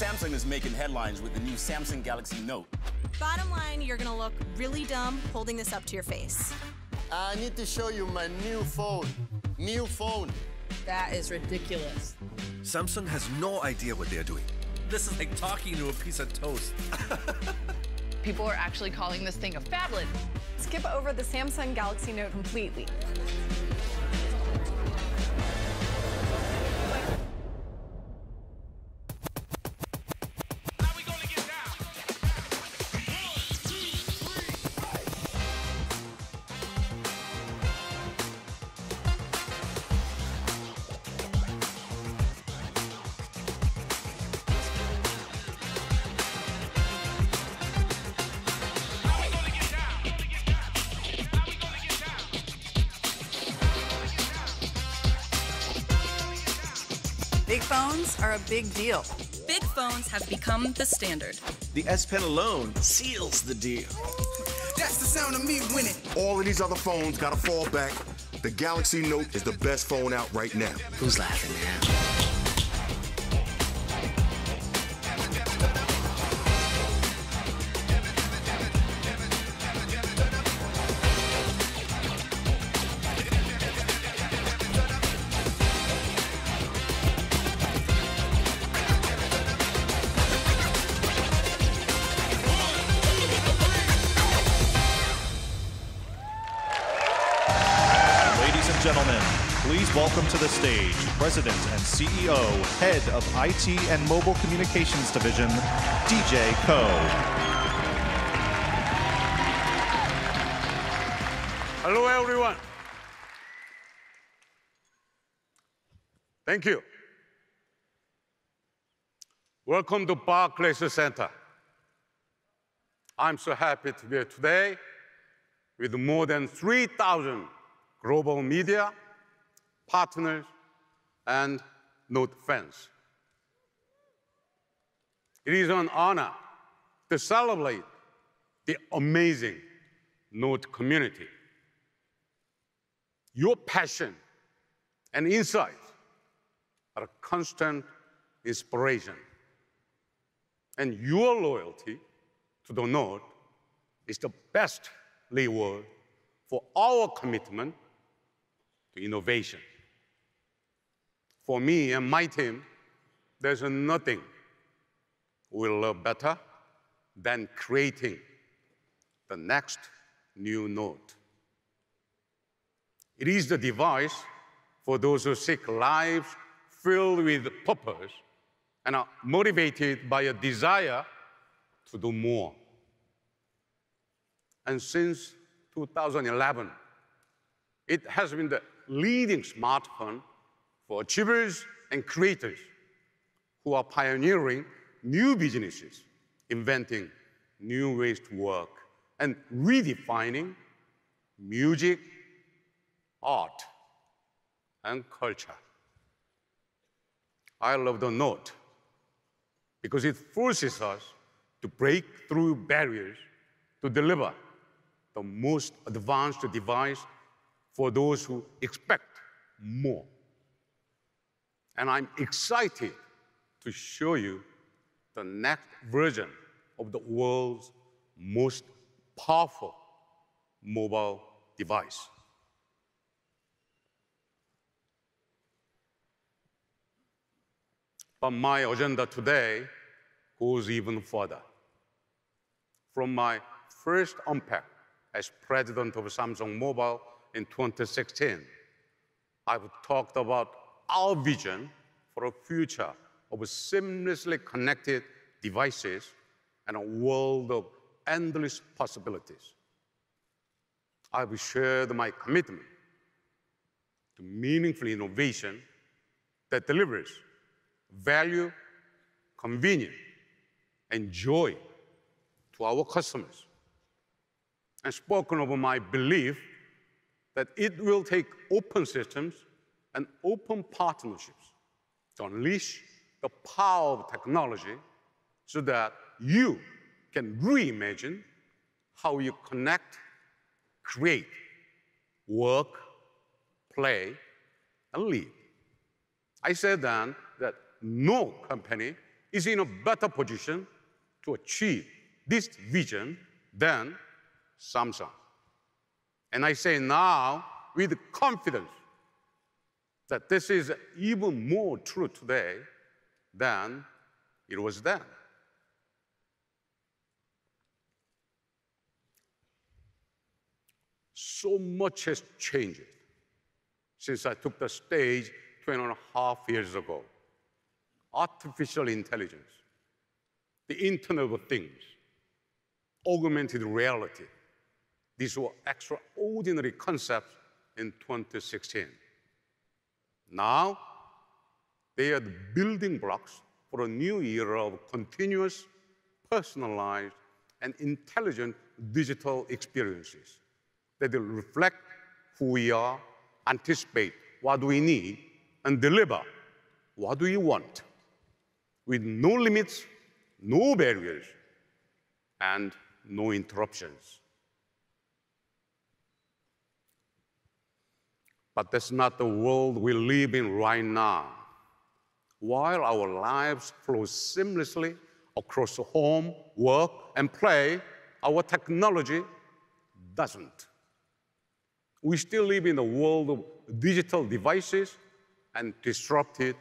And Samsung is making headlines with the new Samsung Galaxy Note. Bottom line, you're gonna look really dumb holding this up to your face. I need to show you my new phone. New phone. That is ridiculous. Samsung has no idea what they're doing. This is like talking to a piece of toast. People are actually calling this thing a phablet. Skip over the Samsung Galaxy Note completely. Big phones are a big deal. Big phones have become the standard. The S Pen alone seals the deal. That's the sound of me winning. All of these other phones got to fall back. The Galaxy Note is the best phone out right now. Who's laughing stage President and CEO, Head of IT and Mobile Communications Division, DJ Ko. Hello, everyone. Thank you. Welcome to Barclays Center. I'm so happy to be here today with more than 3,000 global media, partners, and Note fans. It is an honor to celebrate the amazing Note community. Your passion and insight are a constant inspiration. And your loyalty to the Note is the best reward for our commitment to innovation. For me and my team, there's nothing we love better than creating the next new Note. It is the device for those who seek lives filled with purpose and are motivated by a desire to do more. And since 2011, it has been the leading smartphone for achievers and creators who are pioneering new businesses, inventing new ways to work, and redefining music, art, and culture. I love the Note because it forces us to break through barriers to deliver the most advanced device for those who expect more. And I'm excited to show you the next version of the world's most powerful mobile device. But my agenda today goes even further. From my first unpack as president of Samsung Mobile in 2016, I've talked about our vision for a future of seamlessly connected devices and a world of endless possibilities. I've shared my commitment to meaningful innovation that delivers value, convenience, and joy to our customers. And spoken of my belief that it will take open systems and open partnerships to unleash the power of technology so that you can reimagine how you connect, create, work, play, and live. I said then that no company is in a better position to achieve this vision than Samsung. And I say now with confidence that this is even more true today than it was then. So much has changed since I took the stage 20 and a half years ago. Artificial intelligence, the Internet of Things, augmented reality. These were extraordinary concepts in 2016. Now, they are the building blocks for a new era of continuous, personalized, and intelligent digital experiences that will reflect who we are, anticipate what we need, and deliver what we want with no limits, no barriers, and no interruptions. But that's not the world we live in right now. While our lives flow seamlessly across home, work, and play, our technology doesn't. We still live in a world of digital devices and disrupted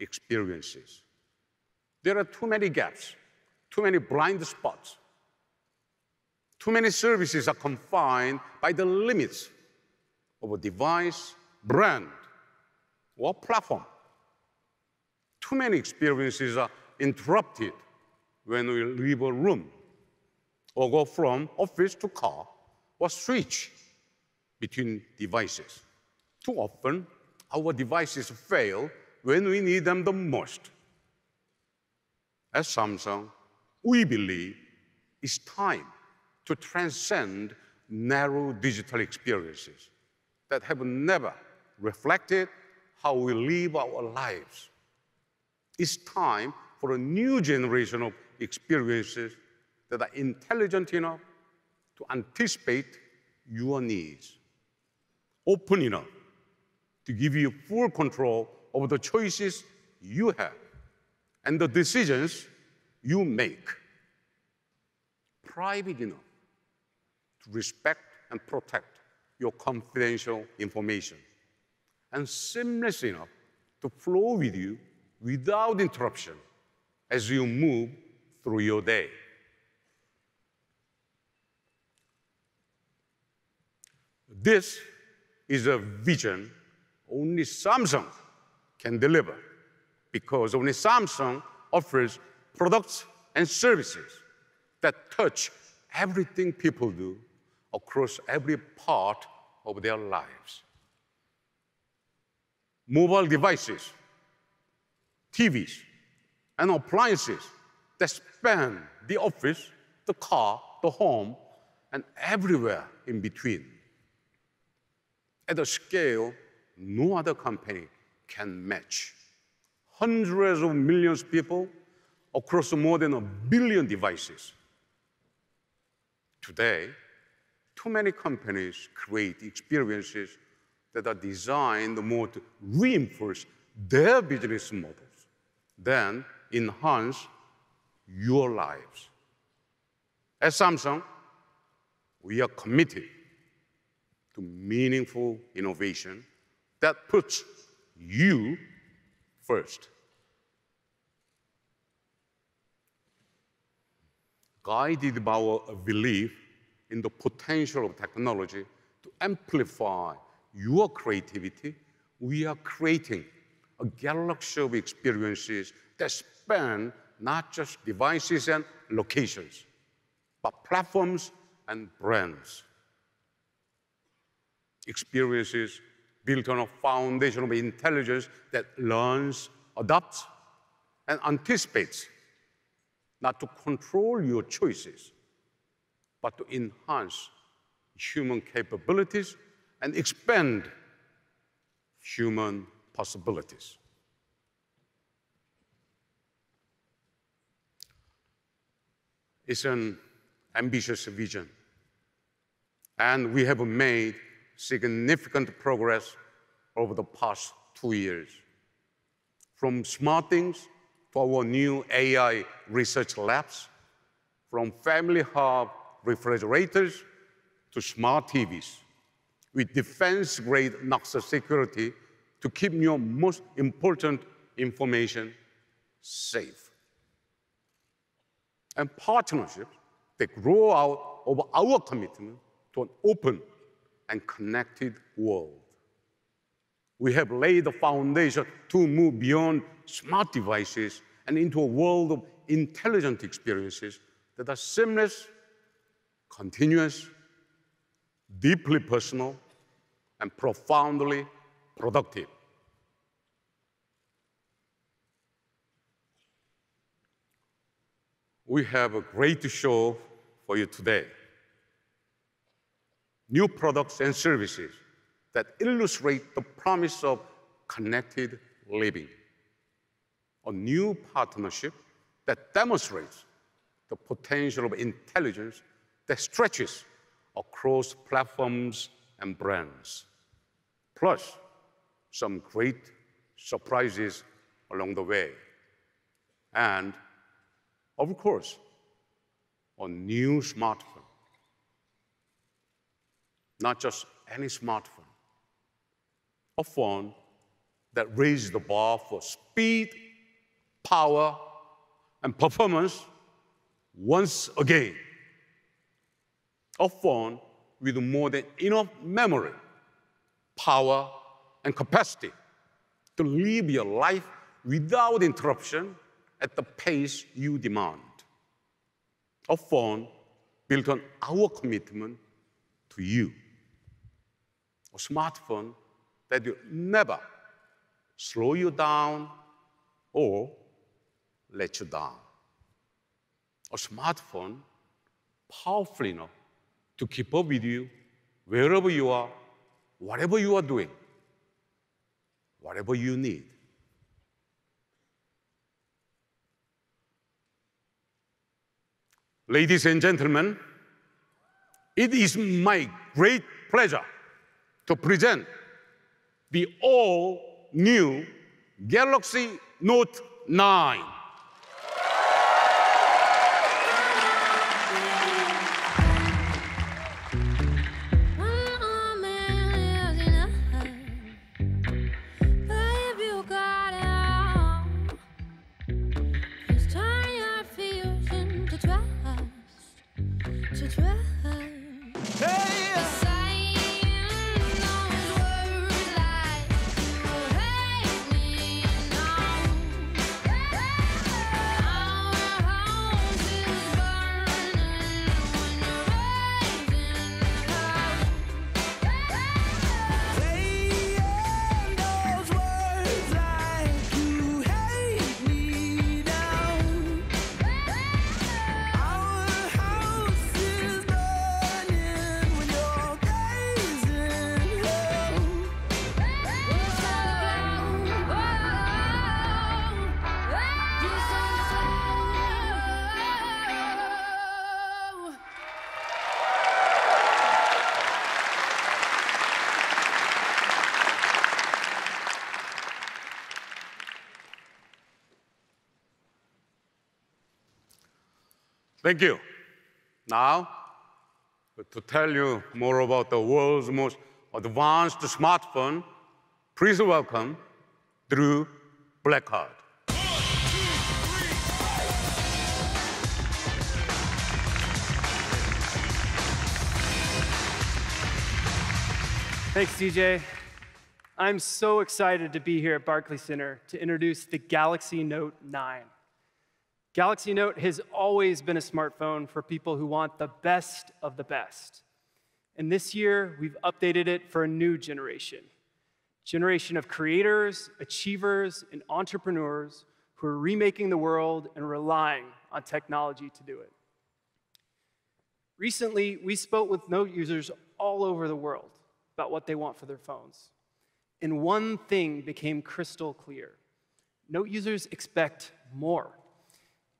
experiences. There are too many gaps, too many blind spots. Too many services are confined by the limits of a device, brand, or platform. Too many experiences are interrupted when we leave a room or go from office to car or switch between devices. Too often, our devices fail when we need them the most. At Samsung, we believe it's time to transcend narrow digital experiences that have never reflected how we live our lives. It's time for a new generation of experiences that are intelligent enough to anticipate your needs, open enough to give you full control over the choices you have and the decisions you make, private enough to respect and protect your confidential information, and seamless enough to flow with you without interruption as you move through your day. This is a vision only Samsung can deliver because only Samsung offers products and services that touch everything people do across every part of their lives. Mobile devices, TVs, and appliances that span the office, the car, the home, and everywhere in between. At a scale no other company can match. Hundreds of millions of people across more than a billion devices. Today, too many companies create experiences that are designed more to reinforce their business models than enhance your lives. At Samsung, we are committed to meaningful innovation that puts you first. Guided by our belief in the potential of technology to amplify your creativity, we are creating a galaxy of experiences that span not just devices and locations, but platforms and brands. Experiences built on a foundation of intelligence that learns, adapts, and anticipates, not to control your choices, but to enhance human capabilities and expand human possibilities. It's an ambitious vision, and we have made significant progress over the past two years. From SmartThings to our new AI research labs, from family hub refrigerators to smart TVs, with defense-grade Knox security to keep your most important information safe. And partnerships that grow out of our commitment to an open and connected world. We have laid the foundation to move beyond smart devices and into a world of intelligent experiences that are seamless, continuous, deeply personal, and profoundly productive. We have a great show for you today. New products and services that illustrate the promise of connected living. A new partnership that demonstrates the potential of intelligence that stretches across platforms and brands. Plus, some great surprises along the way. And, of course, a new smartphone. Not just any smartphone, a phone that raises the bar for speed, power, and performance once again. A phone with more than enough memory, power, and capacity to live your life without interruption at the pace you demand. A phone built on our commitment to you. A smartphone that will never slow you down or let you down. A smartphone powerful enough to keep up with you wherever you are, whatever you are doing, whatever you need. Ladies and gentlemen, it is my great pleasure to present the all new Galaxy Note 9. Thank you. Now, to tell you more about the world's most advanced smartphone, please welcome Drew Blackard. Thanks, DJ. I'm so excited to be here at Barclay Center to introduce the Galaxy Note 9. Galaxy Note has always been a smartphone for people who want the best of the best. And this year, we've updated it for a new generation. Generation of creators, achievers, and entrepreneurs who are remaking the world and relying on technology to do it. Recently, we spoke with Note users all over the world about what they want for their phones. And one thing became crystal clear. Note users expect more.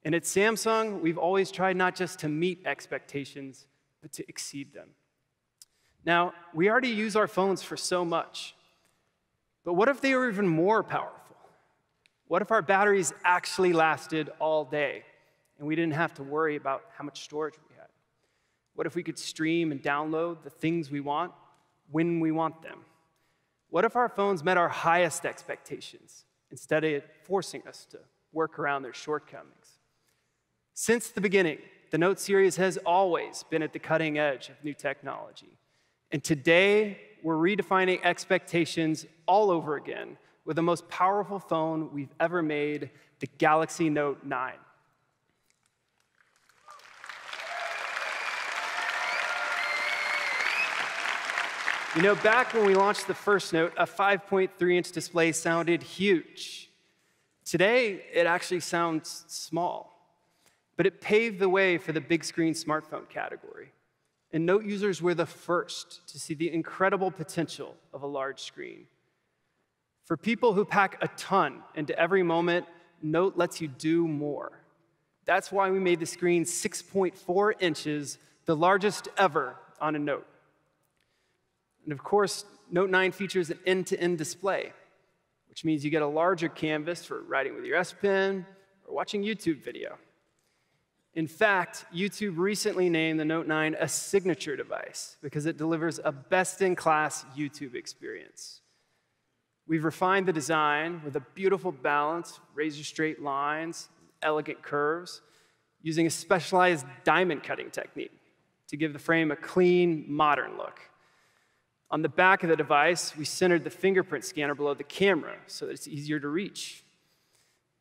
And at Samsung, we've always tried not just to meet expectations, but to exceed them. Now, we already use our phones for so much, but what if they were even more powerful? What if our batteries actually lasted all day and we didn't have to worry about how much storage we had? What if we could stream and download the things we want when we want them? What if our phones met our highest expectations instead of forcing us to work around their shortcomings? Since the beginning, the Note series has always been at the cutting edge of new technology. And today, we're redefining expectations all over again with the most powerful phone we've ever made, the Galaxy Note 9. You know, back when we launched the first Note, a 5.3 inch display sounded huge. Today, it actually sounds small, but it paved the way for the big screen smartphone category. And Note users were the first to see the incredible potential of a large screen. For people who pack a ton into every moment, Note lets you do more. That's why we made the screen 6.4 inches, the largest ever on a Note. And of course, Note 9 features an end to end display, which means you get a larger canvas for writing with your S Pen or watching YouTube video. In fact, YouTube recently named the Note 9 a signature device because it delivers a best in class YouTube experience. We've refined the design with a beautiful balance, razor straight lines, elegant curves, using a specialized diamond cutting technique to give the frame a clean, modern look. On the back of the device, we centered the fingerprint scanner below the camera so that it's easier to reach.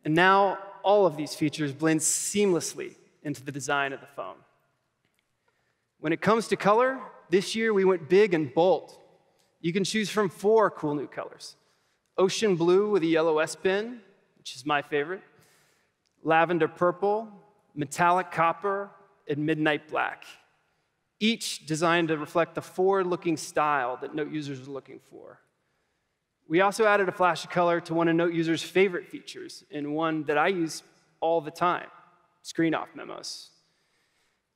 And now all of these features blend seamlessly into the design of the phone. When it comes to color, this year we went big and bold. You can choose from four cool new colors ocean blue with a yellow S Pen, which is my favorite, lavender purple, metallic copper, and midnight black, each designed to reflect the forward looking style that Note users are looking for. We also added a flash of color to one of Note users' favorite features, and one that I use all the time screen off memos.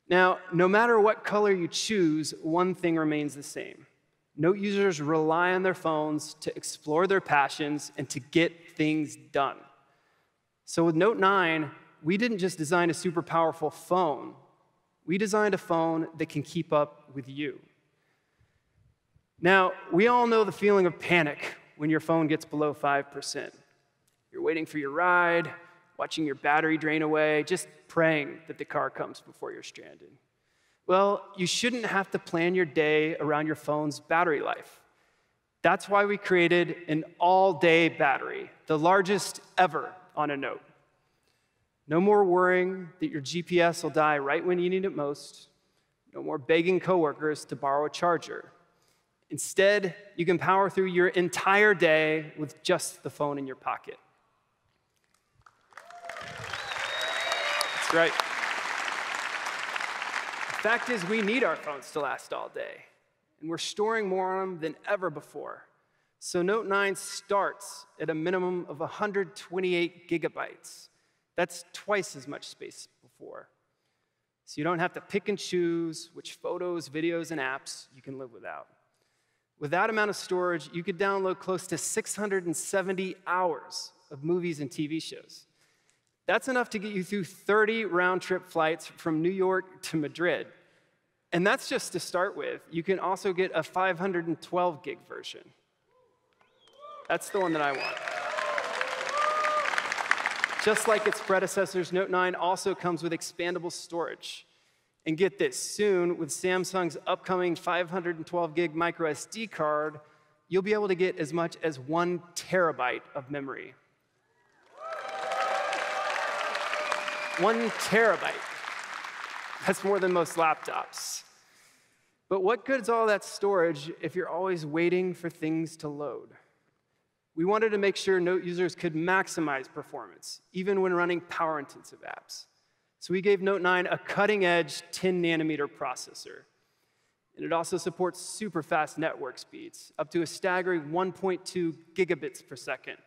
Now, no matter what color you choose, one thing remains the same. Note users rely on their phones to explore their passions and to get things done. So with Note 9, we didn't just design a super powerful phone, we designed a phone that can keep up with you. Now, we all know the feeling of panic when your phone gets below 5%. You're waiting for your ride, watching your battery drain away, just praying that the car comes before you're stranded. Well, you shouldn't have to plan your day around your phone's battery life. That's why we created an all day battery, the largest ever on a note. No more worrying that your GPS will die right when you need it most. No more begging coworkers to borrow a charger. Instead, you can power through your entire day with just the phone in your pocket. Right. The fact is, we need our phones to last all day, and we're storing more on them than ever before. So, Note 9 starts at a minimum of 128 gigabytes. That's twice as much space before. So, you don't have to pick and choose which photos, videos, and apps you can live without. With that amount of storage, you could download close to 670 hours of movies and TV shows. That's enough to get you through 30 round trip flights from New York to Madrid. And that's just to start with. You can also get a 512 gig version. That's the one that I want. Just like its predecessors, Note 9 also comes with expandable storage. And get this, soon with Samsung's upcoming 512 gig micro SD card, you'll be able to get as much as one terabyte of memory. One terabyte. That's more than most laptops. But what good is all that storage if you're always waiting for things to load? We wanted to make sure Note users could maximize performance, even when running power intensive apps. So we gave Note 9 a cutting edge 10 nanometer processor. And it also supports super fast network speeds, up to a staggering 1.2 gigabits per second.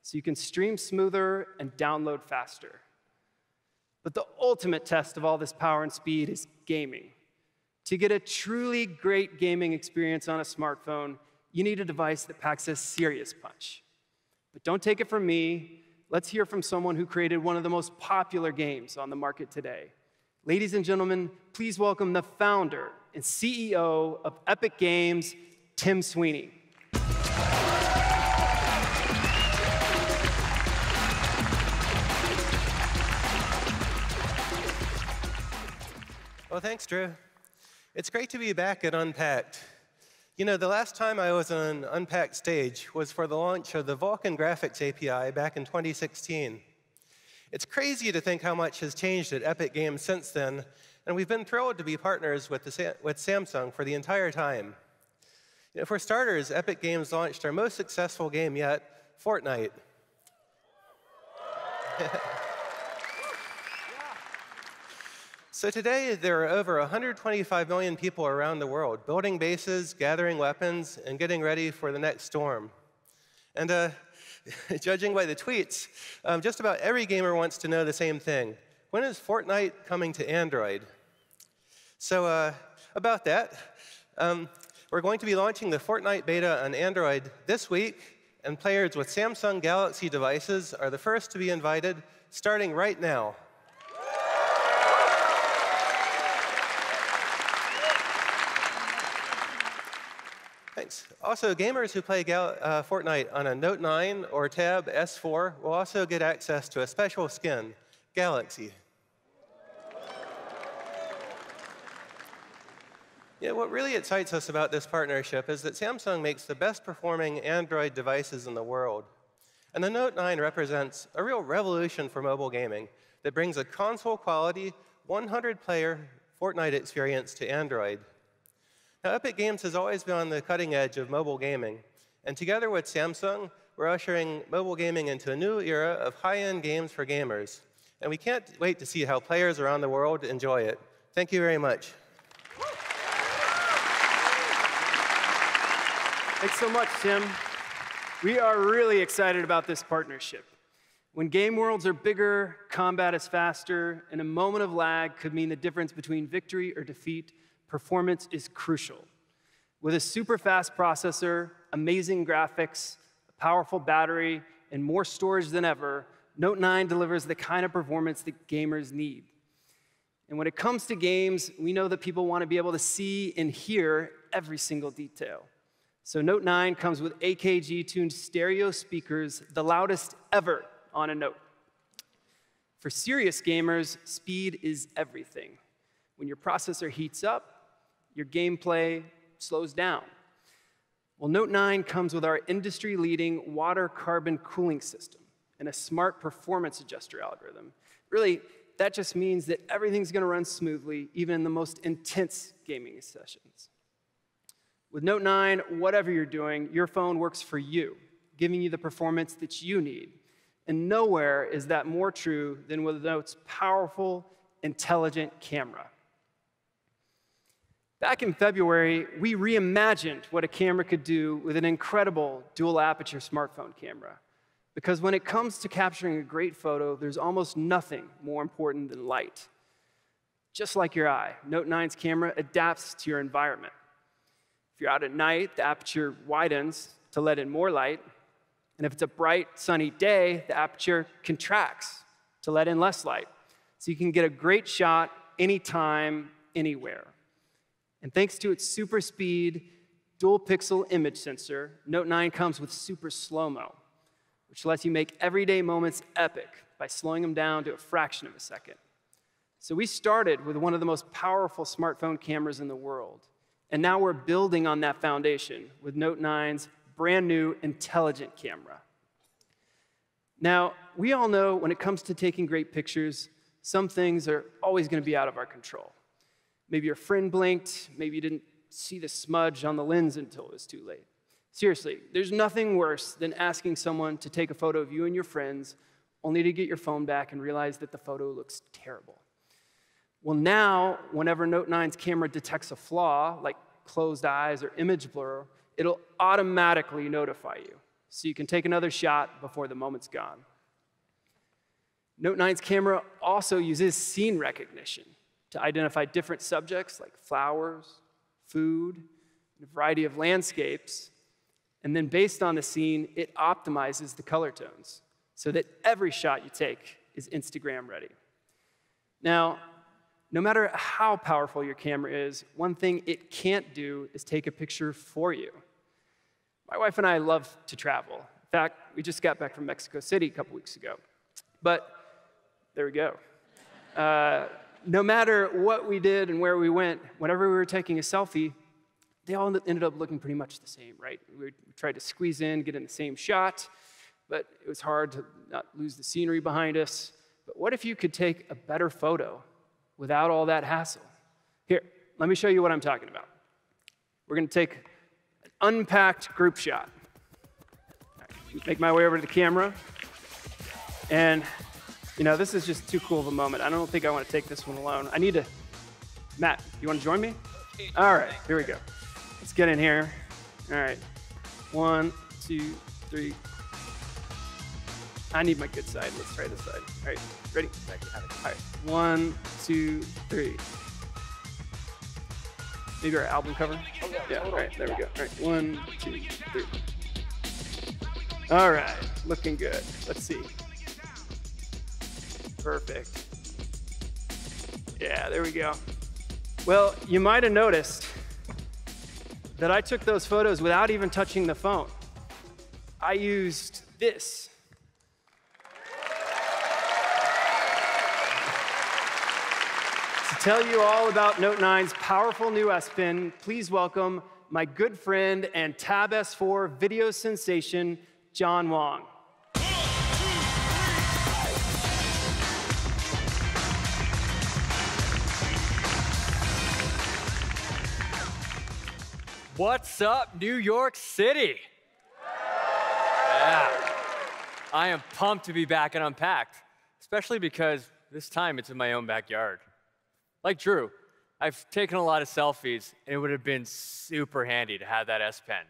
So you can stream smoother and download faster. But the ultimate test of all this power and speed is gaming. To get a truly great gaming experience on a smartphone, you need a device that packs a serious punch. But don't take it from me. let's hear from someone who created one of the most popular games on the market today. Ladies and gentlemen, please welcome the founder and CEO of Epic Games, Tim Sweeney. Well, thanks, Drew. It's great to be back at Unpacked. You know, the last time I was on Unpacked stage was for the launch of the Vulkan Graphics API back in 2016. It's crazy to think how much has changed at Epic Games since then, and we've been thrilled to be partners with, the, with Samsung for the entire time. You know, for starters, Epic Games launched our most successful game yet, Fortnite. So today, there are over 125 million people around the world building bases, gathering weapons, and getting ready for the next storm. And uh, judging by the tweets, um, just about every gamer wants to know the same thing. When is Fortnite coming to Android? So uh, about that, um, we're going to be launching the Fortnite beta on Android this week, and players with Samsung Galaxy devices are the first to be invited, starting right now. Thanks. Also, gamers who play Gal uh, Fortnite on a Note 9 or Tab S4 will also get access to a special skin, Galaxy. Yeah, what really excites us about this partnership is that Samsung makes the best performing Android devices in the world. And the Note 9 represents a real revolution for mobile gaming that brings a console quality, 100 player Fortnite experience to Android. Now, Epic Games has always been on the cutting edge of mobile gaming, and together with Samsung, we're ushering mobile gaming into a new era of high-end games for gamers. And we can't wait to see how players around the world enjoy it. Thank you very much. Thanks so much, Tim. We are really excited about this partnership. When game worlds are bigger, combat is faster, and a moment of lag could mean the difference between victory or defeat performance is crucial. With a super fast processor, amazing graphics, a powerful battery, and more storage than ever, Note 9 delivers the kind of performance that gamers need. And when it comes to games, we know that people want to be able to see and hear every single detail. So Note 9 comes with AKG tuned stereo speakers, the loudest ever on a Note. For serious gamers, speed is everything. When your processor heats up, your gameplay slows down. Well, Note 9 comes with our industry leading water carbon cooling system and a smart performance adjuster algorithm. Really, that just means that everything's going to run smoothly, even in the most intense gaming sessions. With Note 9, whatever you're doing, your phone works for you, giving you the performance that you need. And nowhere is that more true than with Note's powerful, intelligent camera. Back in February, we reimagined what a camera could do with an incredible dual aperture smartphone camera. Because when it comes to capturing a great photo, there's almost nothing more important than light. Just like your eye, Note 9's camera adapts to your environment. If you're out at night, the aperture widens to let in more light. And if it's a bright, sunny day, the aperture contracts to let in less light. So you can get a great shot anytime, anywhere. And thanks to its super speed, dual pixel image sensor, Note 9 comes with super slow mo, which lets you make everyday moments epic by slowing them down to a fraction of a second. So we started with one of the most powerful smartphone cameras in the world. And now we're building on that foundation with Note 9's brand new intelligent camera. Now, we all know when it comes to taking great pictures, some things are always going to be out of our control. Maybe your friend blinked. Maybe you didn't see the smudge on the lens until it was too late. Seriously, there's nothing worse than asking someone to take a photo of you and your friends only to get your phone back and realize that the photo looks terrible. Well, now, whenever Note 9's camera detects a flaw, like closed eyes or image blur, it'll automatically notify you so you can take another shot before the moment's gone. Note 9's camera also uses scene recognition to identify different subjects like flowers, food, and a variety of landscapes. And then, based on the scene, it optimizes the color tones. so that every shot you take is Instagram ready. Now, no matter how powerful your camera is, one thing it can't do is take a picture for you. My wife and I love to travel. In fact, we just got back from Mexico City a couple weeks ago. But there we go. Uh, no matter what we did and where we went, whenever we were taking a selfie, they all ended up looking pretty much the same, right? We tried to squeeze in, get in the same shot, but it was hard to not lose the scenery behind us. But what if you could take a better photo without all that hassle? Here, let me show you what I'm talking about. We're going to take an unpacked group shot. Right, make my way over to the camera. And, you know, this is just too cool of a moment. I don't think I want to take this one alone. I need to. Matt, you want to join me? All right, here we go. Let's get in here. All right. One, two, three. I need my good side. Let's try this side. All right, ready? All right, one, two, three. Maybe our album cover? Yeah, all right, there we go. All right, one, two, three. All right, looking good. Let's see. Perfect. Yeah, there we go. Well, you might have noticed that I took those photos without even touching the phone. I used this. To tell you all about Note 9's powerful new S Pen, please welcome my good friend and Tab S4 video sensation, John Wong. What's up, New York City? Yeah. I am pumped to be back and unpacked, especially because this time it's in my own backyard. Like Drew, I've taken a lot of selfies, and it would have been super handy to have that S Pen.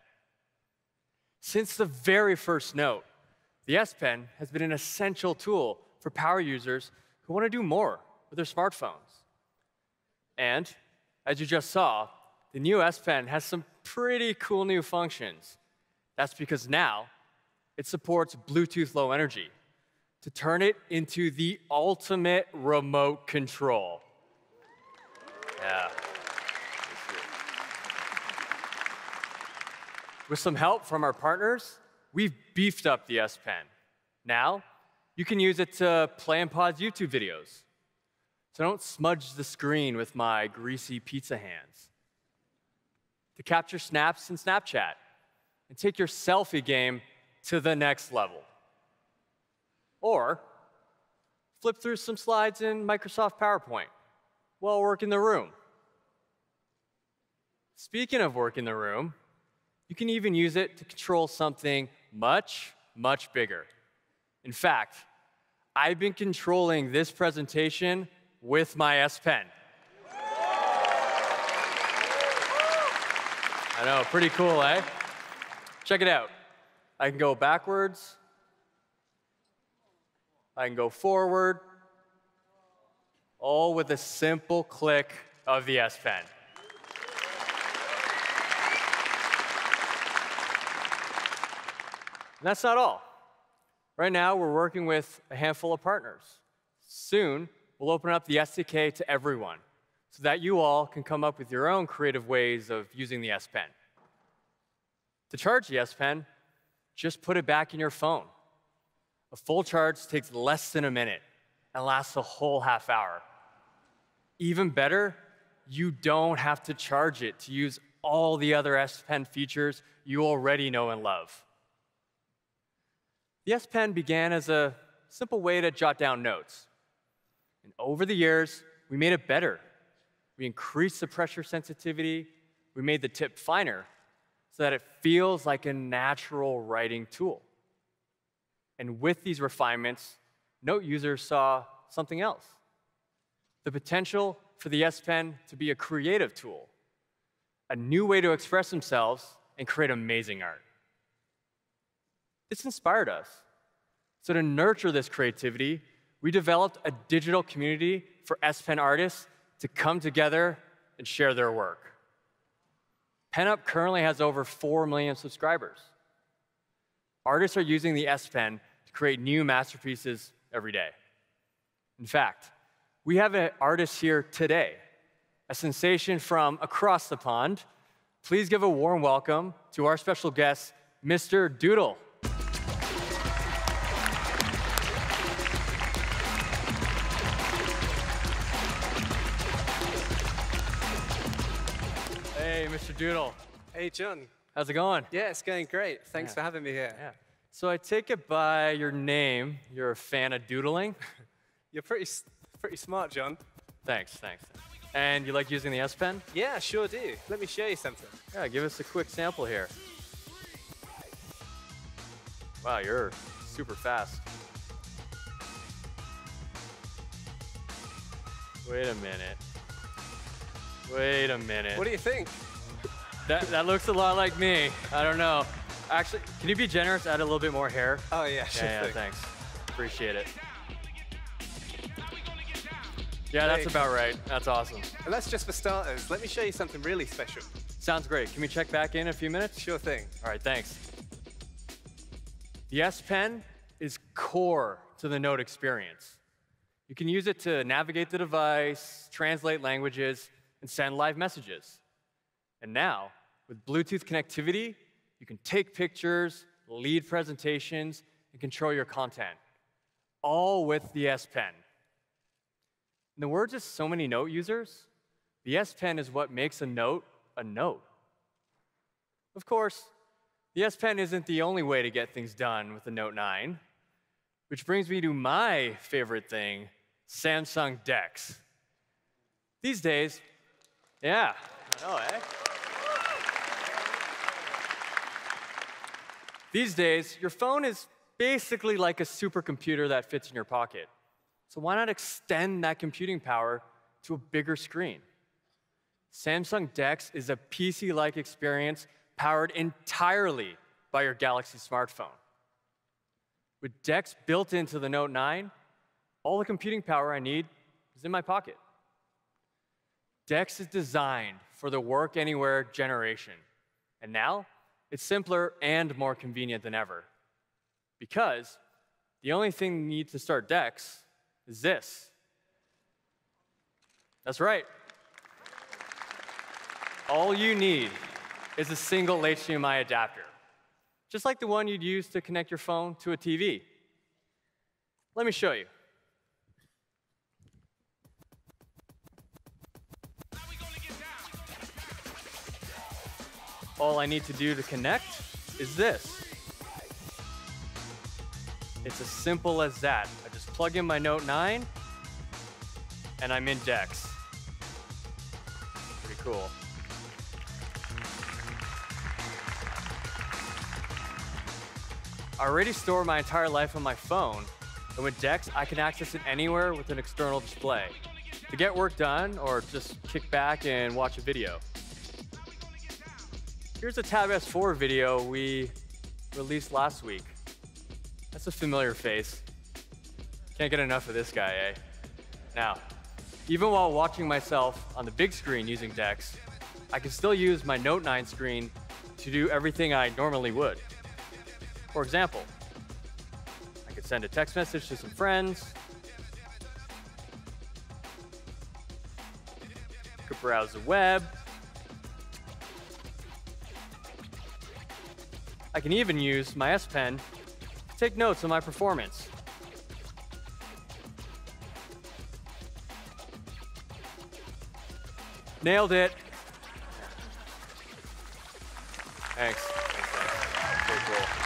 Since the very first note, the S Pen has been an essential tool for power users who want to do more with their smartphones. And as you just saw, the new S Pen has some pretty cool new functions. That's because now it supports Bluetooth Low Energy to turn it into the ultimate remote control. Yeah. With some help from our partners, we've beefed up the S Pen. Now, you can use it to play and pause YouTube videos. So don't smudge the screen with my greasy pizza hands to capture snaps in Snapchat and take your selfie game to the next level. Or flip through some slides in Microsoft PowerPoint while working the room. Speaking of work in the room, you can even use it to control something much, much bigger. In fact, I've been controlling this presentation with my S Pen. I know, pretty cool, eh? Check it out. I can go backwards. I can go forward. All with a simple click of the S Pen. And that's not all. Right now, we're working with a handful of partners. Soon, we'll open up the SDK to everyone so that you all can come up with your own creative ways of using the S Pen. To charge the S Pen, just put it back in your phone. A full charge takes less than a minute and lasts a whole half hour. Even better, you don't have to charge it to use all the other S Pen features you already know and love. The S Pen began as a simple way to jot down notes. And over the years, we made it better we increased the pressure sensitivity. We made the tip finer so that it feels like a natural writing tool. And with these refinements, Note users saw something else the potential for the S Pen to be a creative tool, a new way to express themselves and create amazing art. This inspired us. So, to nurture this creativity, we developed a digital community for S Pen artists to come together and share their work. PenUp currently has over 4 million subscribers. Artists are using the S Pen to create new masterpieces every day. In fact, we have an artist here today, a sensation from across the pond. Please give a warm welcome to our special guest, Mr. Doodle. Mr. Doodle. Hey, John. How's it going? Yeah, it's going great. Thanks Yeah. for having me here. Yeah. So I take it by your name, you're a fan of doodling? You're pretty, pretty smart, John. Thanks, thanks. And you like using the S Pen? Yeah, sure do. Let me show you something. Yeah, give us a quick sample here. Wow, you're super fast. Wait a minute. Wait a minute. What do you think? That, that looks a lot like me. I don't know. Actually, can you be generous? Add a little bit more hair. Oh, yeah, sure Yeah, yeah thanks. Appreciate it. Yeah, that's about right. That's awesome. And that's just for starters. Let me show you something really special. Sounds great. Can we check back in a few minutes? Sure thing. All right, thanks. The S Pen is core to the Note experience. You can use it to navigate the device, translate languages, and send live messages. And now, with Bluetooth connectivity, you can take pictures, lead presentations, and control your content, all with the S Pen. In the words of so many Note users, the S Pen is what makes a Note a Note. Of course, the S Pen isn't the only way to get things done with the Note 9, which brings me to my favorite thing Samsung DeX. These days, yeah, I know, eh? These days, your phone is basically like a supercomputer that fits in your pocket. So why not extend that computing power to a bigger screen? Samsung DeX is a PC like experience powered entirely by your Galaxy smartphone. With DeX built into the Note 9, all the computing power I need is in my pocket. DeX is designed for the work anywhere generation. And now, it's simpler and more convenient than ever. Because the only thing you need to start DeX is this. That's right. All you need is a single HDMI adapter, just like the one you'd use to connect your phone to a TV. Let me show you. All I need to do to connect is this. It's as simple as that. I just plug in my Note 9 and I'm in DeX. Pretty cool. I already store my entire life on my phone, and with DeX, I can access it anywhere with an external display to get work done or just kick back and watch a video. Here's a Tab S4 video we released last week. That's a familiar face. Can't get enough of this guy, eh? Now, even while watching myself on the big screen using DeX, I can still use my Note 9 screen to do everything I normally would. For example, I could send a text message to some friends, could browse the web, I can even use my S Pen to take notes on my performance. Nailed it. Thanks. Thanks, thanks. Cool.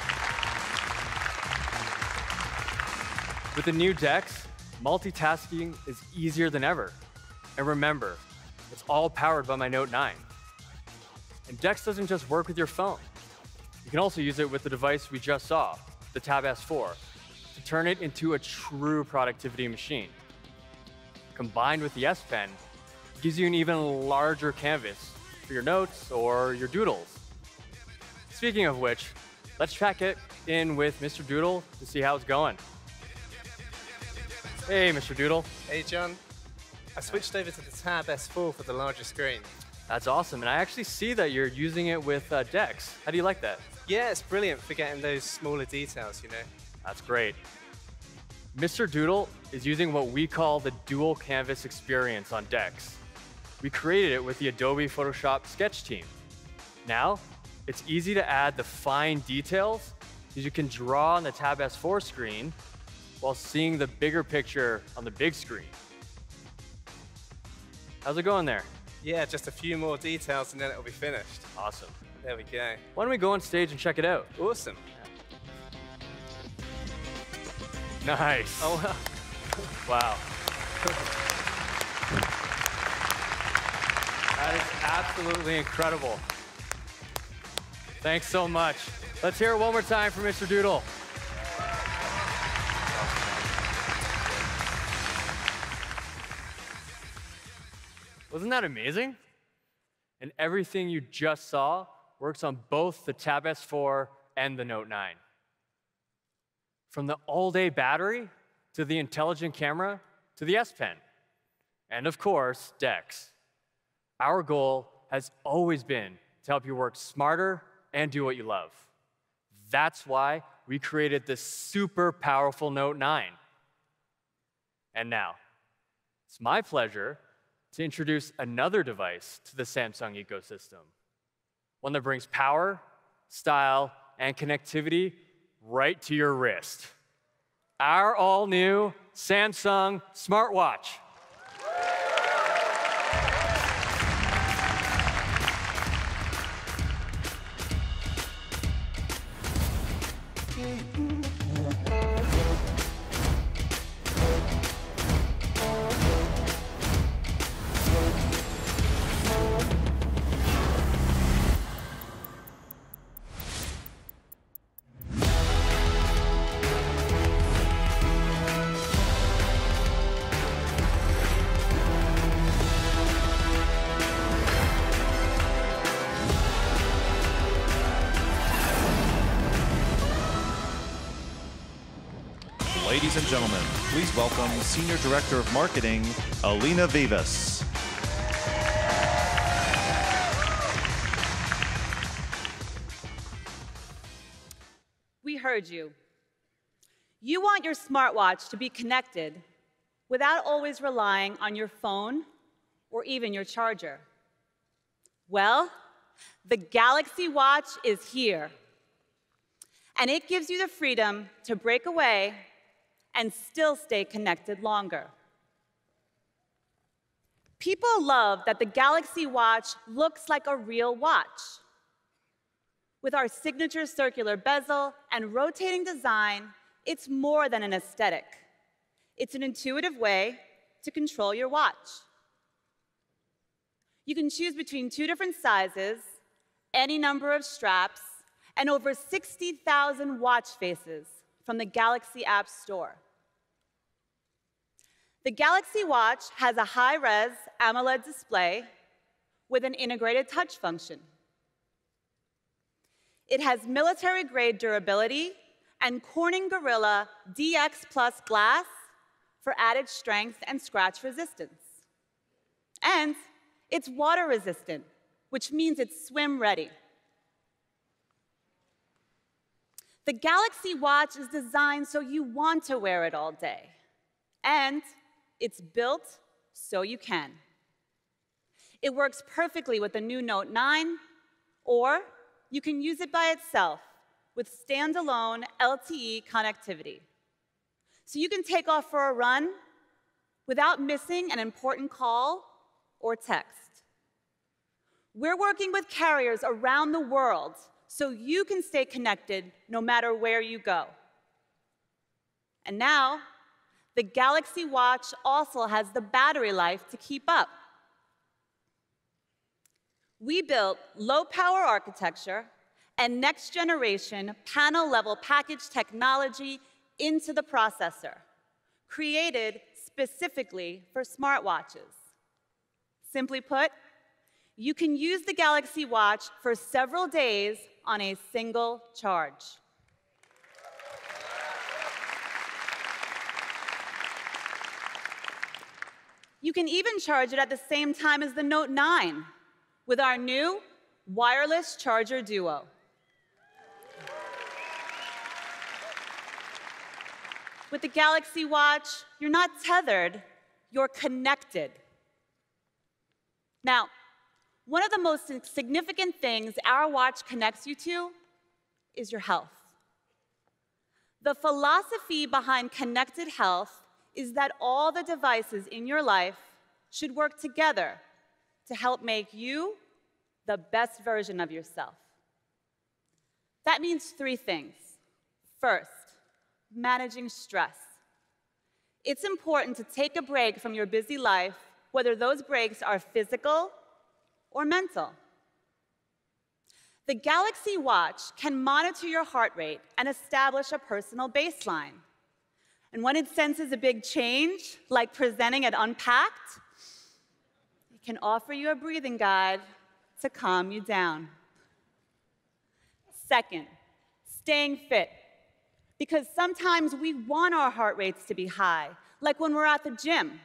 With the new DeX, multitasking is easier than ever. And remember, it's all powered by my Note 9. And DeX doesn't just work with your phone. You can also use it with the device we just saw, the Tab S4, to turn it into a true productivity machine. Combined with the S Pen, it gives you an even larger canvas for your notes or your doodles. Speaking of which, let's check it in with Mr. Doodle to see how it's going. Hey, Mr. Doodle. Hey, John. I switched over to the Tab S4 for the larger screen. That's awesome. And I actually see that you're using it with uh, DeX. How do you like that? Yeah, it's brilliant for getting those smaller details, you know. That's great. Mr. Doodle is using what we call the dual canvas experience on DeX. We created it with the Adobe Photoshop Sketch team. Now, it's easy to add the fine details because you can draw on the Tab S4 screen while seeing the bigger picture on the big screen. How's it going there? Yeah, just a few more details and then it'll be finished. Awesome. There we go. Why don't we go on stage and check it out? Awesome. Nice. Oh, wow. That is absolutely incredible. Thanks so much. Let's hear it one more time for Mr. Doodle. Wasn't that amazing? And everything you just saw works on both the Tab S4 and the Note 9. From the all-day battery to the intelligent camera to the S Pen. And of course, DeX. Our goal has always been to help you work smarter and do what you love. That's why we created this super powerful Note 9. And now, it's my pleasure to introduce another device to the Samsung ecosystem. One that brings power, style, and connectivity right to your wrist. Our all new Samsung smartwatch. Ladies and gentlemen, please welcome Senior Director of Marketing, Alina Vivas. We heard you. You want your smartwatch to be connected without always relying on your phone or even your charger. Well, the Galaxy Watch is here. And it gives you the freedom to break away and still stay connected longer. People love that the Galaxy Watch looks like a real watch. With our signature circular bezel and rotating design, it's more than an aesthetic. It's an intuitive way to control your watch. You can choose between two different sizes, any number of straps, and over 60,000 watch faces from the Galaxy App Store. The Galaxy Watch has a high-res AMOLED display with an integrated touch function. It has military-grade durability and Corning Gorilla DX Plus glass for added strength and scratch resistance. And it's water resistant, which means it's swim ready. The Galaxy Watch is designed so you want to wear it all day. And it's built so you can. It works perfectly with the new Note 9, or you can use it by itself with standalone LTE connectivity. So you can take off for a run without missing an important call or text. We're working with carriers around the world so you can stay connected no matter where you go. And now, the Galaxy Watch also has the battery life to keep up. We built low-power architecture and next-generation panel-level package technology into the processor, created specifically for smartwatches. Simply put, you can use the Galaxy Watch for several days on a single charge. You can even charge it at the same time as the Note 9 with our new wireless charger duo. With the Galaxy Watch, you're not tethered, you're connected. Now, one of the most significant things our watch connects you to is your health. The philosophy behind connected health is that all the devices in your life should work together to help make you the best version of yourself. That means three things. First, managing stress. It's important to take a break from your busy life, whether those breaks are physical or mental. The Galaxy Watch can monitor your heart rate and establish a personal baseline. And when it senses a big change, like presenting at Unpacked, it can offer you a breathing guide to calm you down. Second, staying fit. Because sometimes we want our heart rates to be high, like when we're at the gym.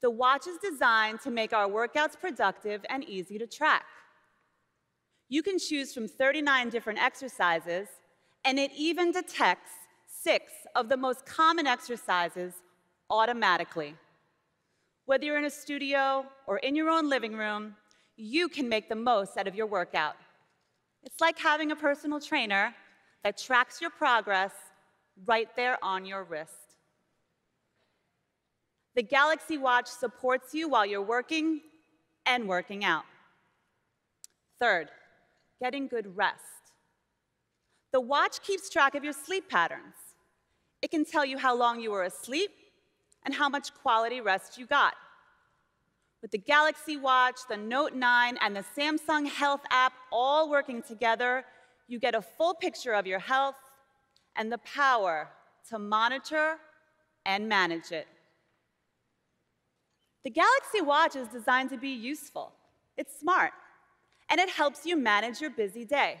The watch is designed to make our workouts productive and easy to track. You can choose from 39 different exercises, and it even detects six of the most common exercises automatically. Whether you're in a studio or in your own living room, you can make the most out of your workout. It's like having a personal trainer that tracks your progress right there on your wrist. The Galaxy Watch supports you while you're working and working out. Third, getting good rest. The watch keeps track of your sleep patterns. It can tell you how long you were asleep and how much quality rest you got. With the Galaxy Watch, the Note 9, and the Samsung Health app all working together, you get a full picture of your health and the power to monitor and manage it. The Galaxy Watch is designed to be useful. It's smart, and it helps you manage your busy day.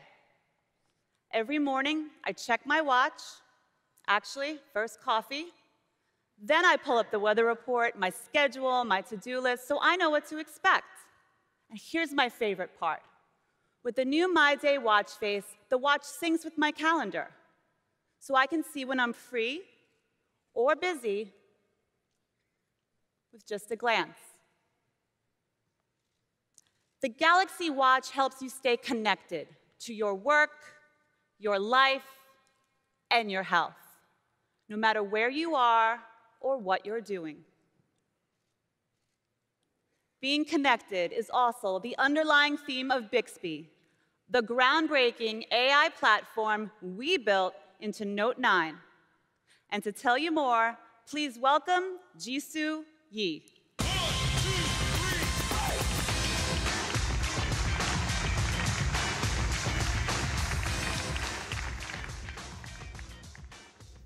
Every morning, I check my watch. Actually, first coffee, then I pull up the weather report, my schedule, my to-do list, so I know what to expect. And here's my favorite part. With the new My Day watch face, the watch syncs with my calendar. So I can see when I'm free or busy with just a glance. The Galaxy Watch helps you stay connected to your work, your life, and your health, no matter where you are or what you're doing. Being connected is also the underlying theme of Bixby, the groundbreaking AI platform we built into Note 9. And to tell you more, please welcome Jisoo Yi.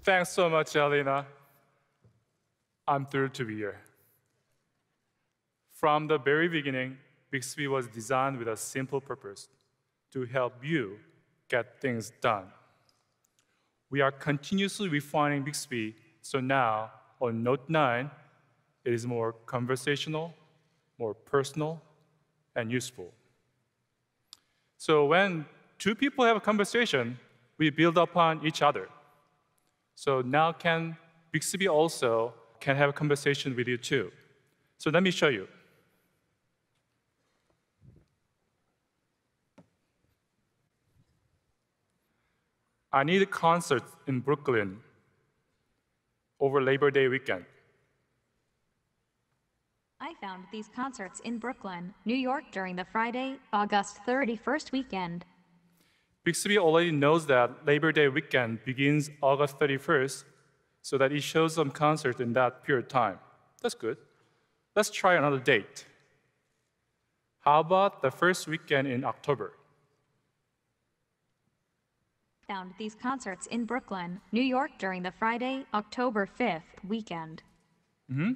Thanks so much, Elena. I'm thrilled to be here. From the very beginning, Bixby was designed with a simple purpose to help you get things done. We are continuously refining Bixby, so now on Note 9, it is more conversational, more personal, and useful. So when two people have a conversation, we build upon each other. So now can Bixby also can have a conversation with you too. So let me show you. I need a concert in Brooklyn over Labor Day weekend. I found these concerts in Brooklyn, New York during the Friday, August 31st weekend. Bixby already knows that Labor Day weekend begins August 31st so that it shows some concert in that period of time. That's good. Let's try another date. How about the first weekend in October? Found these concerts in Brooklyn, New York during the Friday, October 5th weekend. Mm-hmm.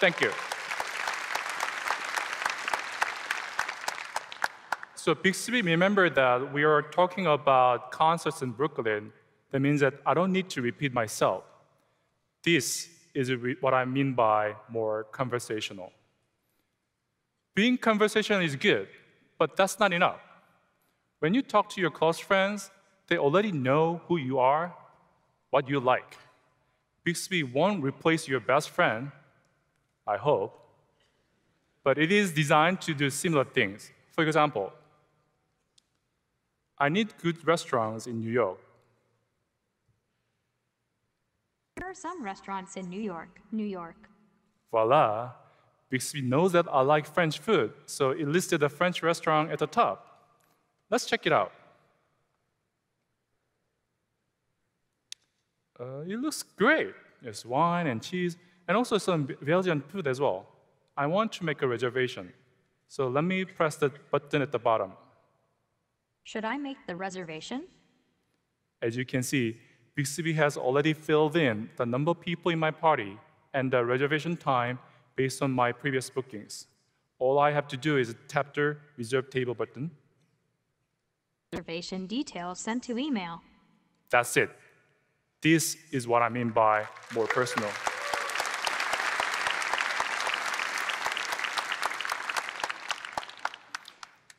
Thank you. So Bixby, remember that we are talking about concerts in Brooklyn that means that I don't need to repeat myself. This is what I mean by more conversational. Being conversational is good, but that's not enough. When you talk to your close friends, they already know who you are, what you like. Bixby won't replace your best friend, I hope, but it is designed to do similar things. For example, I need good restaurants in New York. There are some restaurants in New York, New York. Voila, Bixby knows that I like French food, so it listed a French restaurant at the top. Let's check it out. Uh, it looks great. There's wine and cheese, and also some Belgian food as well. I want to make a reservation. So let me press the button at the bottom. Should I make the reservation? As you can see, Bixby has already filled in the number of people in my party and the reservation time based on my previous bookings. All I have to do is tap the reserve table button. Reservation details sent to email. That's it. This is what I mean by more personal.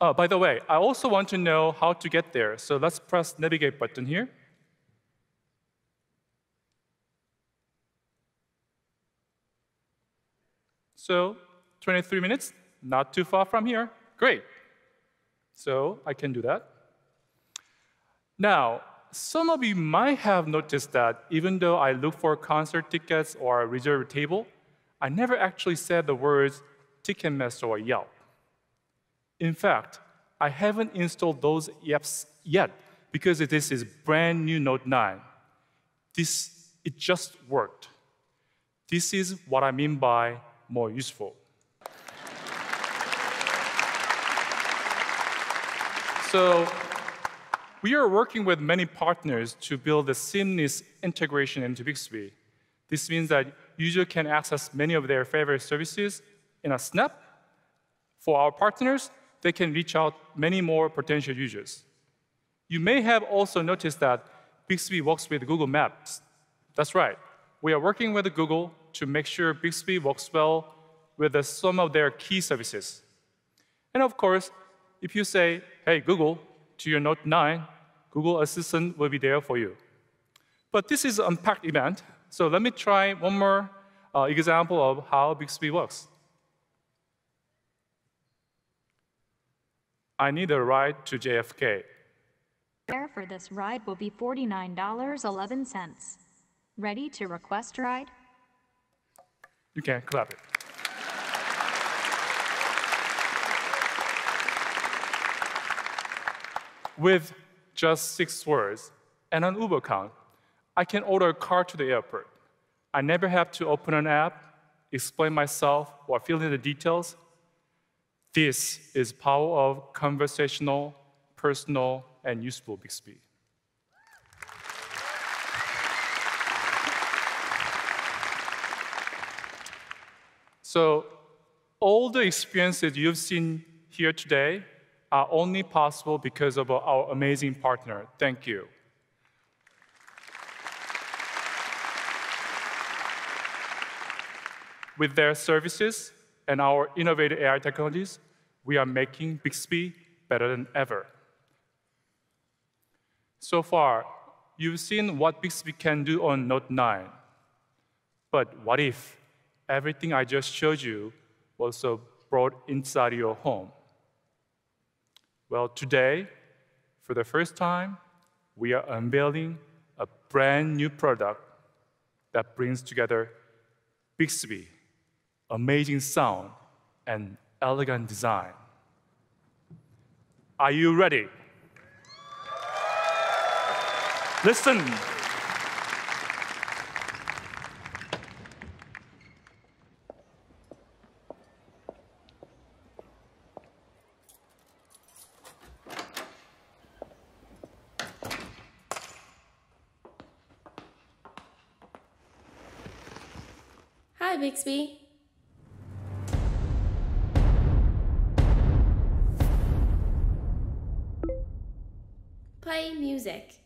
Uh, by the way, I also want to know how to get there, so let's press navigate button here. So 23 minutes, not too far from here. Great. So I can do that. Now, some of you might have noticed that even though I look for concert tickets or reserve a table, I never actually said the words Ticketmaster or Yelp. In fact, I haven't installed those apps yet because this is brand new Note 9. This, it just worked. This is what I mean by more useful. so we are working with many partners to build a seamless integration into Bixby. This means that users can access many of their favorite services in a snap. For our partners, they can reach out many more potential users. You may have also noticed that Bixby works with Google Maps. That's right. We are working with Google to make sure Bixby works well with some of their key services. And of course, if you say, hey, Google, to your Note 9, Google Assistant will be there for you. But this is an unpacked event, so let me try one more uh, example of how Bixby works. I need a ride to JFK. Fare for this ride will be $49.11. Ready to request ride? You can clap it. With just six words and an Uber account, I can order a car to the airport. I never have to open an app, explain myself, or fill in the details. This is power of conversational, personal, and useful Bixby. So all the experiences you've seen here today are only possible because of our amazing partner. Thank you. With their services and our innovative AI technologies, we are making Bixby better than ever. So far, you've seen what Bixby can do on Note 9. But what if everything I just showed you was brought inside your home? Well, today, for the first time, we are unveiling a brand new product that brings together Bixby, amazing sound, and elegant design. Are you ready? Listen. Hi, Bixby. Play music.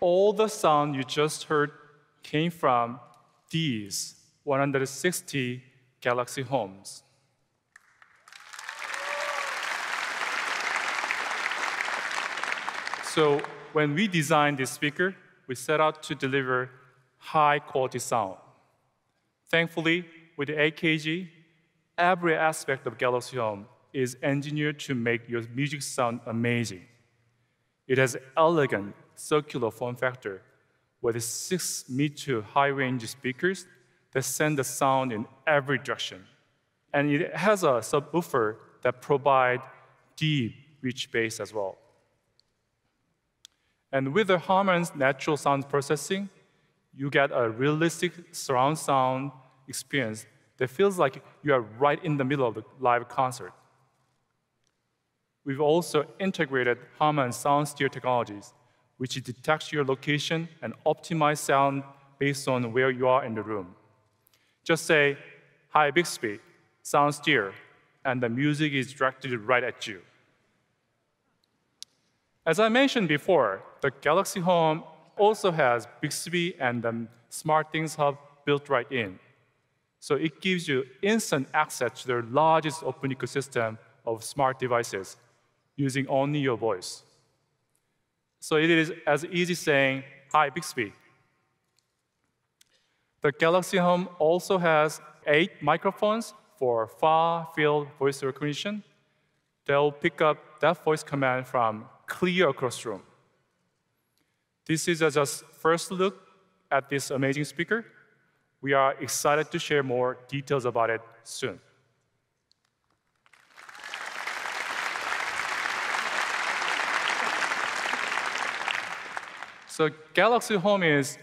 All the sound you just heard came from these 160 Galaxy homes. So when we designed this speaker, we set out to deliver high quality sound. Thankfully, with the AKG, every aspect of Galaxy Home is engineered to make your music sound amazing. It has elegant circular form factor with six mid to high range speakers that send the sound in every direction. And it has a subwoofer that provide deep, rich bass as well. And with the Harman's natural sound processing, you get a realistic surround sound experience that feels like you are right in the middle of the live concert. We've also integrated Harman sound steer technologies, which detects your location and optimize sound based on where you are in the room. Just say, hi Bixby, sound steer, and the music is directed right at you. As I mentioned before, the Galaxy Home also has Bixby and the SmartThings Hub built right in. So it gives you instant access to the largest open ecosystem of smart devices using only your voice. So it is as easy saying, hi, Bixby. The Galaxy Home also has eight microphones for far-field voice recognition. They'll pick up that voice command from clear across room. This is just first look at this amazing speaker. We are excited to share more details about it soon. So Galaxy Home is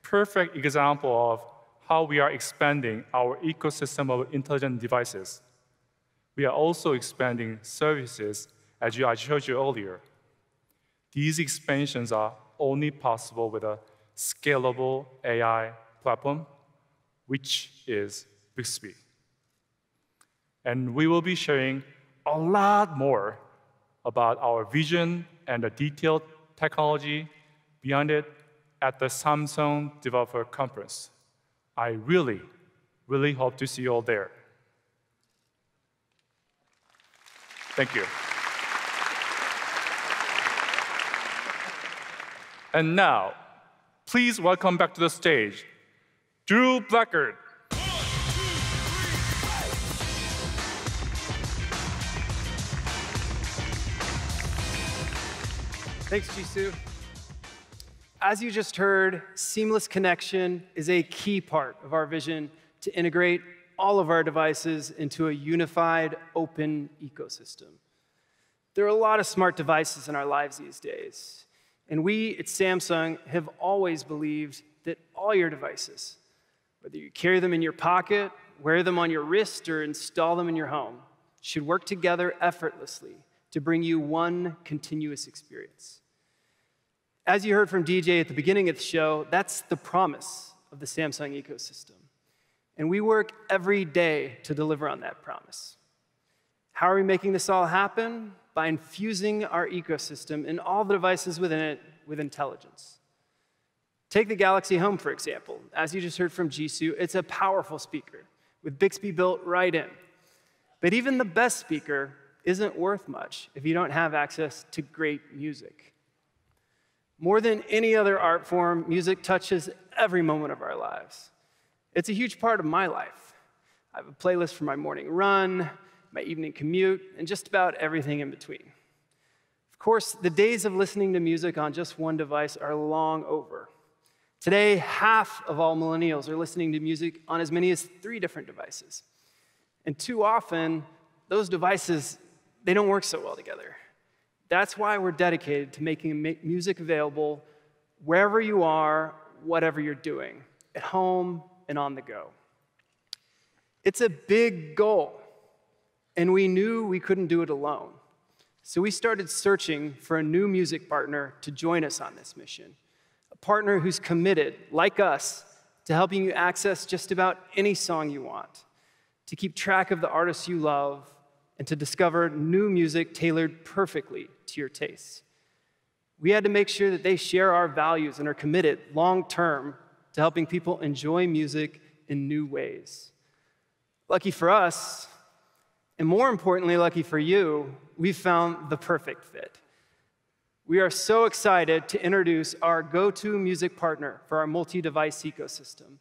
perfect example of how we are expanding our ecosystem of intelligent devices. We are also expanding services, as I showed you earlier. These expansions are only possible with a scalable AI platform, which is Bixby. And we will be sharing a lot more about our vision and the detailed technology beyond it at the Samsung Developer Conference. I really, really hope to see you all there. Thank you. And now, please welcome back to the stage, Drew Blackard. Thanks, Jisoo. As you just heard, seamless connection is a key part of our vision to integrate all of our devices into a unified, open ecosystem. There are a lot of smart devices in our lives these days, and we at Samsung have always believed that all your devices, whether you carry them in your pocket, wear them on your wrist, or install them in your home, should work together effortlessly to bring you one continuous experience. As you heard from DJ at the beginning of the show, that's the promise of the Samsung ecosystem. And we work every day to deliver on that promise. How are we making this all happen? By infusing our ecosystem and all the devices within it with intelligence. Take the Galaxy Home, for example. As you just heard from Jisoo, it's a powerful speaker with Bixby built right in. But even the best speaker isn't worth much if you don't have access to great music. More than any other art form, music touches every moment of our lives. It's a huge part of my life. I have a playlist for my morning run, my evening commute, and just about everything in between. Of course, the days of listening to music on just one device are long over. Today, half of all millennials are listening to music on as many as three different devices. And too often, those devices, they don't work so well together. That's why we're dedicated to making music available wherever you are, whatever you're doing, at home and on the go. It's a big goal, and we knew we couldn't do it alone. So we started searching for a new music partner to join us on this mission, a partner who's committed, like us, to helping you access just about any song you want, to keep track of the artists you love, and to discover new music tailored perfectly to your tastes. we had to make sure that they share our values and are committed long term to helping people enjoy music in new ways. Lucky for us, and more importantly, lucky for you, we found the perfect fit. We are so excited to introduce our go to music partner for our multi device ecosystem,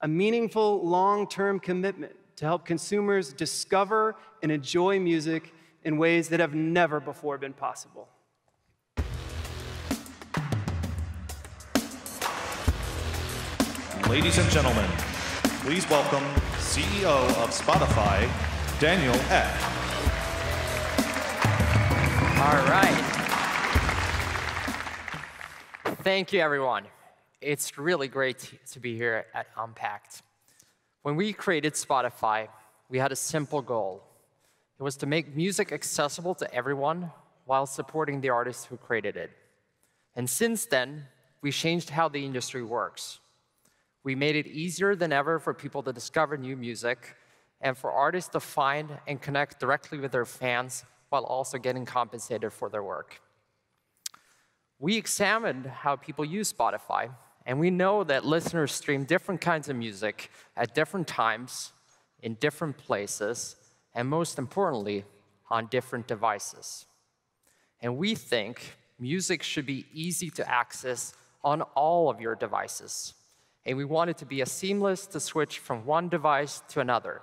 a meaningful long term commitment to help consumers discover and enjoy music in ways that have never before been possible. Ladies and gentlemen, please welcome CEO of Spotify, Daniel Ek. All right. Thank you, everyone. It's really great to be here at Unpacked. When we created Spotify, we had a simple goal. It was to make music accessible to everyone while supporting the artists who created it. And since then, we changed how the industry works. We made it easier than ever for people to discover new music and for artists to find and connect directly with their fans while also getting compensated for their work. We examined how people use Spotify, and we know that listeners stream different kinds of music at different times, in different places, and most importantly, on different devices. And we think music should be easy to access on all of your devices and we want it to be as seamless to switch from one device to another.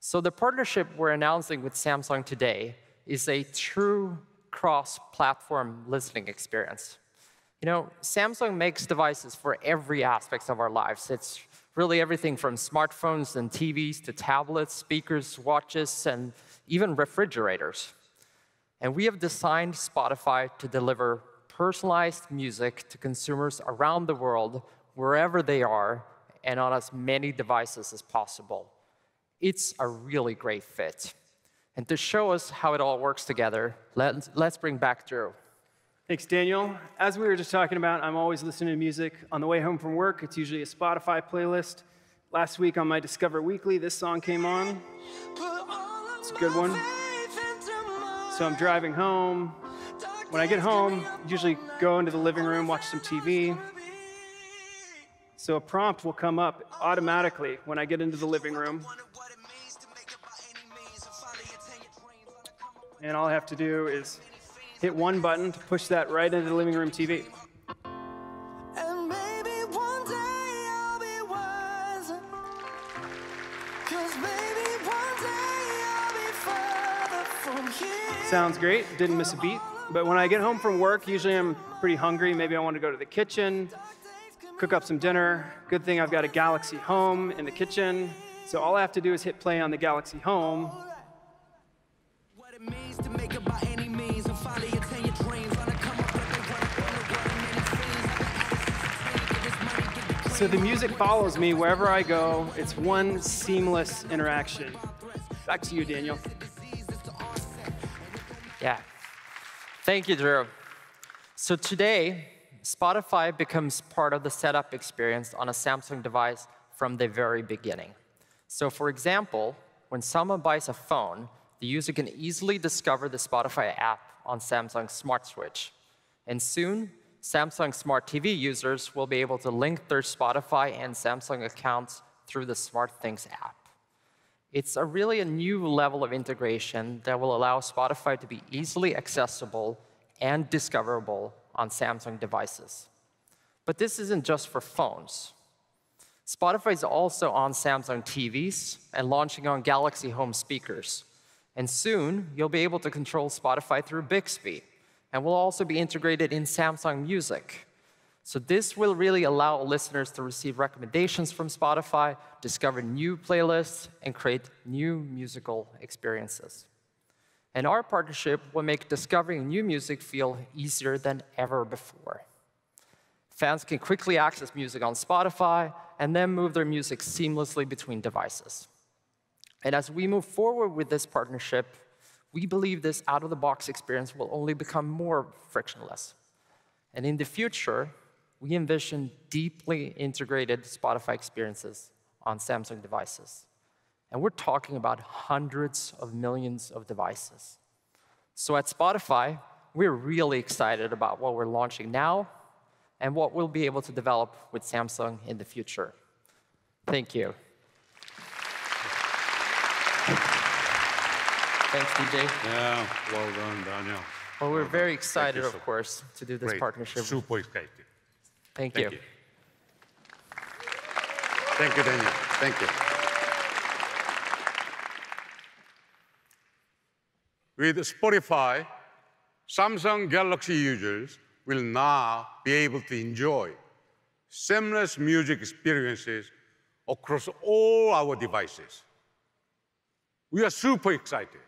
So the partnership we're announcing with Samsung today is a true cross-platform listening experience. You know, Samsung makes devices for every aspect of our lives. It's really everything from smartphones and TVs to tablets, speakers, watches, and even refrigerators. And we have designed Spotify to deliver personalized music to consumers around the world wherever they are and on as many devices as possible. It's a really great fit. And to show us how it all works together, let's, let's bring back Drew. Thanks, Daniel. As we were just talking about, I'm always listening to music on the way home from work. It's usually a Spotify playlist. Last week on my Discover Weekly, this song came on. It's a good one. So I'm driving home. When I get home, I usually go into the living room, watch some TV. So a prompt will come up automatically when I get into the living room. And all I have to do is hit one button to push that right into the living room TV. Sounds great, didn't miss a beat. But when I get home from work, usually I'm pretty hungry. Maybe I want to go to the kitchen, cook up some dinner. Good thing I've got a Galaxy Home in the kitchen. So all I have to do is hit play on the Galaxy Home. So the music follows me wherever I go. It's one seamless interaction. Back to you, Daniel. Yeah. Thank you, Drew. So today, Spotify becomes part of the setup experience on a Samsung device from the very beginning. So for example, when someone buys a phone, the user can easily discover the Spotify app on Samsung's Smart Switch. And soon, Samsung Smart TV users will be able to link their Spotify and Samsung accounts through the SmartThings app. It's a really a new level of integration that will allow Spotify to be easily accessible and discoverable on Samsung devices. But this isn't just for phones. Spotify is also on Samsung TVs and launching on Galaxy Home speakers. And soon, you'll be able to control Spotify through Bixby, and will also be integrated in Samsung Music. So this will really allow listeners to receive recommendations from Spotify, discover new playlists, and create new musical experiences. And our partnership will make discovering new music feel easier than ever before. Fans can quickly access music on Spotify and then move their music seamlessly between devices. And as we move forward with this partnership, we believe this out of the box experience will only become more frictionless. And in the future, we envision deeply integrated Spotify experiences on Samsung devices. And we're talking about hundreds of millions of devices. So at Spotify, we're really excited about what we're launching now and what we'll be able to develop with Samsung in the future. Thank you. Thanks, DJ. Yeah, well done, Daniel. Well, we're very excited, of so course, to do this Great. partnership. Super excited. Thank, Thank you. you. Thank you, Daniel. Thank you. With Spotify, Samsung Galaxy users will now be able to enjoy seamless music experiences across all our devices. We are super excited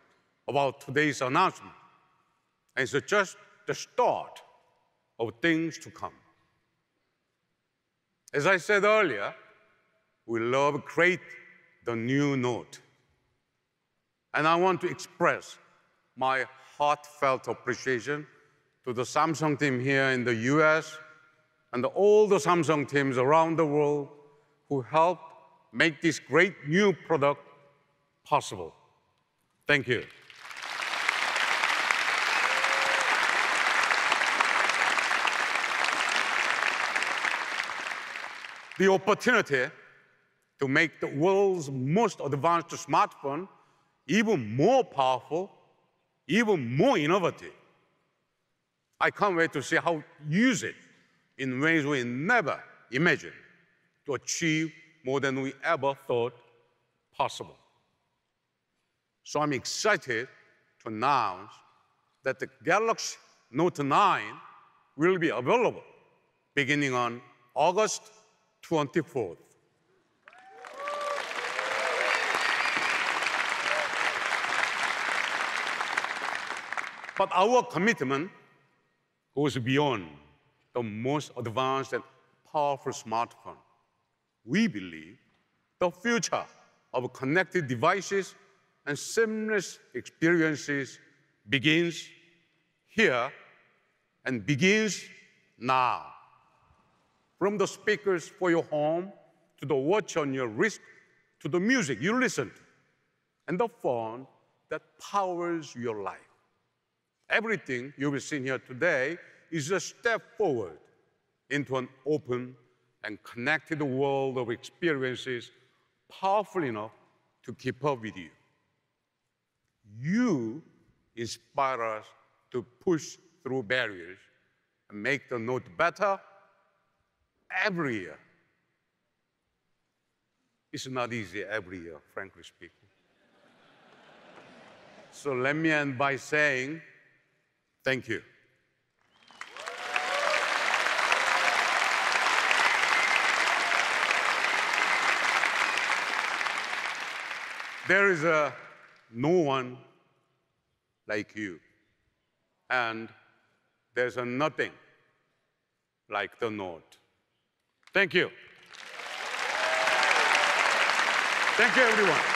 about today's announcement, and it's just the start of things to come. As I said earlier, we love create the new note. And I want to express my heartfelt appreciation to the Samsung team here in the US and all the Samsung teams around the world who helped make this great new product possible. Thank you. The opportunity to make the world's most advanced smartphone even more powerful, even more innovative. I can't wait to see how you use it in ways we never imagined to achieve more than we ever thought possible. So I'm excited to announce that the Galaxy Note 9 will be available beginning on August 24th. But our commitment goes beyond the most advanced and powerful smartphone. We believe the future of connected devices and seamless experiences begins here and begins now. From the speakers for your home, to the watch on your wrist, to the music you listen to, and the phone that powers your life. Everything you will see here today is a step forward into an open and connected world of experiences powerful enough to keep up with you. You inspire us to push through barriers and make the note better every year. It's not easy every year, frankly speaking. So let me end by saying thank you. There is a no one like you. And there's a nothing like the note. Thank you. Thank you, everyone.